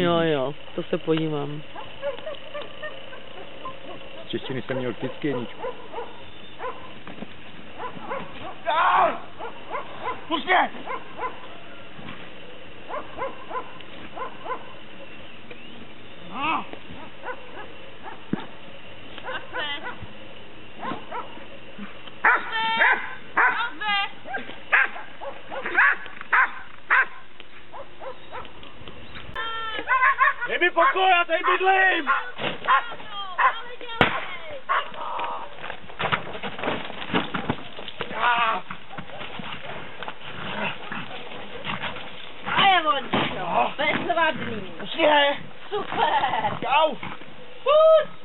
Jo, jo, to se podívám. Z češtiny jsem měl vždycky jedničku. Mnie! No. Dej mi pokoj, já tady bydlím! A je vončo, bezvadný. Stíhej! Super. Čau! Pus.